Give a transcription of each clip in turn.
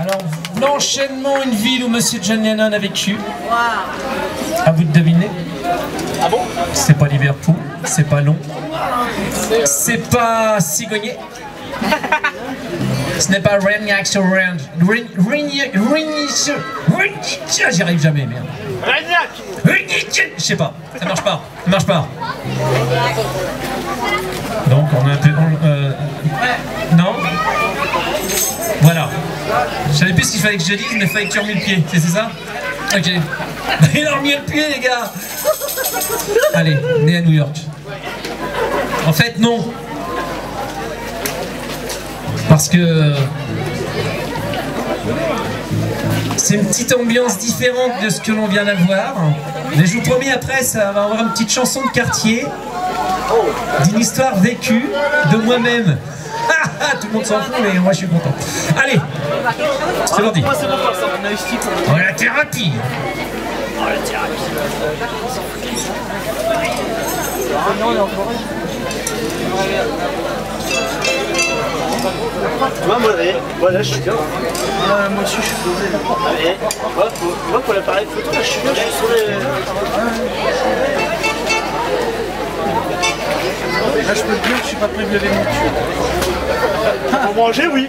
Alors, l'enchaînement, une ville où Monsieur John Lennon a vécu. À vous de deviner. Ah bon? C'est pas Liverpool, c'est pas long. C'est pas Cigogné. Ce n'est pas Renyax Orange. J'y arrive jamais, merde. Ragnac Je sais pas, ça marche pas, ça marche pas. Donc on a un peu... euh, non? Voilà. Je savais plus ce qu'il fallait que je dise, mais il fallait que tu remues le pied, c'est ça? Ok. Il a remis le pied les gars Allez, né à New York. En fait non. Parce que... C'est une petite ambiance différente de ce que l'on vient d'avoir. Mais je vous promets après, ça va avoir une petite chanson de quartier d'une histoire vécue de moi-même. Ah, ah, Tout le monde s'en fout, mais moi je suis content. Allez, c'est parti. Moi c'est bon pour ça, on a eu stick. Oh, la thérapie Oh la thérapie. Ah non, y a encore Tu vois, moi, eh, voilà, je suis bien. moi aussi, je suis posé. Moi, pour, moi, pour l'appareil photo, là, je suis bien, je suis sur les... Là, je peux te dire que je suis pas prévu à les montures. Pour manger, oui.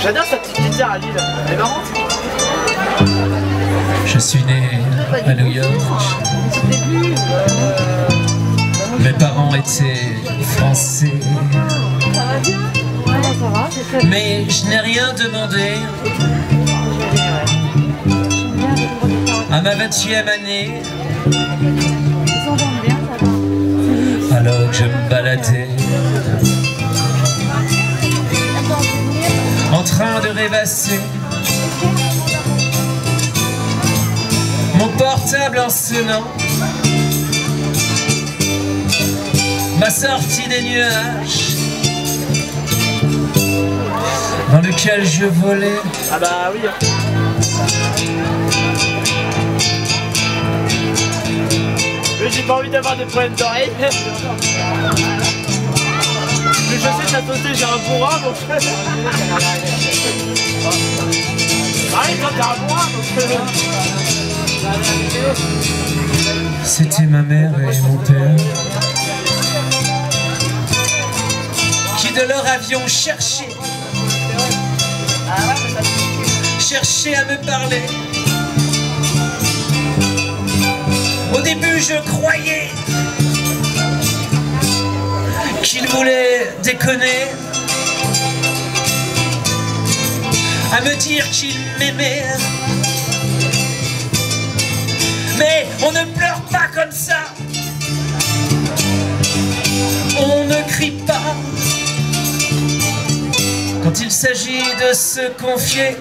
J'adore sa petite guitare à Lille. Elle est marrante. Je suis né à New York. Mes parents étaient français. Mais je n'ai rien demandé. À ma 20e année, me baladais en train de rêvasser. Mon portable en sonnant m'a sorti des nuages. Dans lequel je volais. Ah bah oui. Pas envie d'avoir des problèmes d'oreilles. Mais je sais que à côté j'ai un bourrin donc. Allez, toi t'as un bourrin donc. C'était ma mère et mon père qui de leur avion cherchaient, cherchaient à me parler. Début, je croyais qu'ils voulaient déconner, à me dire qu'ils m'aimaient. Mais on ne pleure pas comme ça. On ne crie pas. Quand il s'agit de se confier.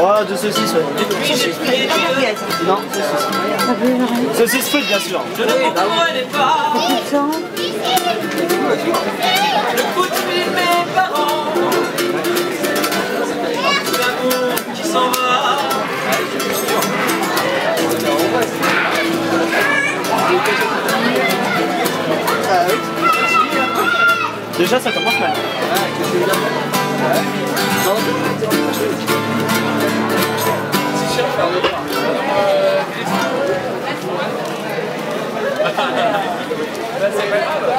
Oh, de saucisses, ouais. Non, saucisses. Saucisses frites, bien sûr. Je ne comprenais pas. Le coup de fil de mes parents. L'amour qui s'en va. Déjà, ça commence mal. That's it.